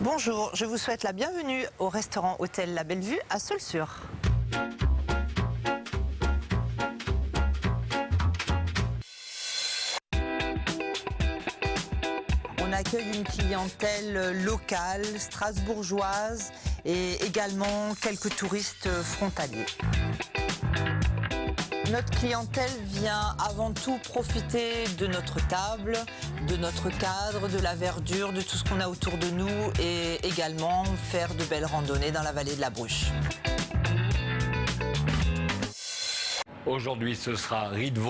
Bonjour, je vous souhaite la bienvenue au restaurant Hôtel La Belle Vue à Saulsure. On accueille une clientèle locale, strasbourgeoise et également quelques touristes frontaliers. Notre clientèle vient avant tout profiter de notre table, de notre cadre, de la verdure, de tout ce qu'on a autour de nous et également faire de belles randonnées dans la vallée de la Bruche. Aujourd'hui, ce sera riz de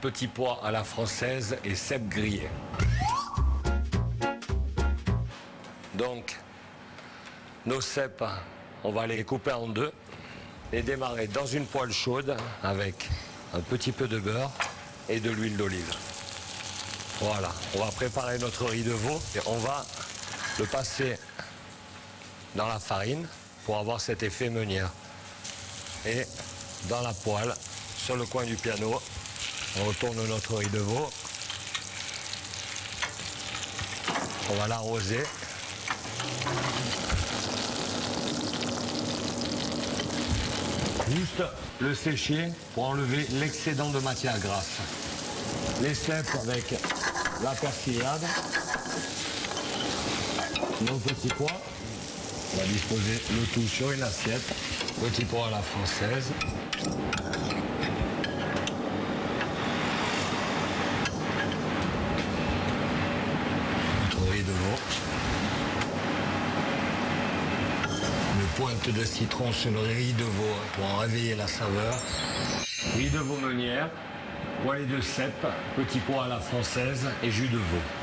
petit pois à la française et cèpe grillé. Donc, nos cèpes, on va les couper en deux et démarrer dans une poêle chaude avec un petit peu de beurre et de l'huile d'olive. Voilà, on va préparer notre riz de veau et on va le passer dans la farine pour avoir cet effet meunière. Et dans la poêle, sur le coin du piano, on retourne notre riz de veau. On va l'arroser Juste le sécher pour enlever l'excédent de matière grasse. Les cèpes avec la persillade. Nos petits pois. On va disposer le tout sur une assiette. Petits pois à la française. Notre riz de veau. Une pointe de citron sur riz de veau pour en réveiller la saveur. Riz de veau meunière, poêlée de cèpe, petits pois à la française et jus de veau.